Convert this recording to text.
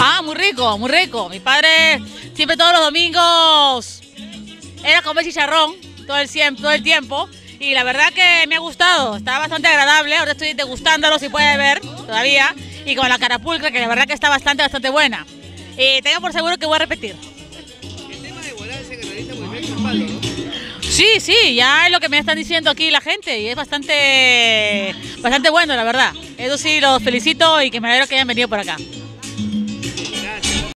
Ah, muy rico, muy rico. Mi padre siempre todos los domingos era comer chicharrón todo el, tiempo. Y la verdad que me ha gustado, está bastante agradable. Ahora estoy degustándolo, si puede ver todavía. Y con la carapulcra, que la verdad que está bastante, bastante buena. Y tenga por seguro que voy a repetir. El tema de volar ese movimiento respaldo, ¿no? Sí, sí, ya es lo que me están diciendo aquí la gente y es bastante, bastante bueno, la verdad. Eso sí, los felicito y que me alegro que hayan venido por acá.